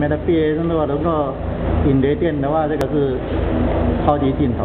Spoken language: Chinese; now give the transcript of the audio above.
面的毕的话，能够影碟店的话，这个是超级镜头。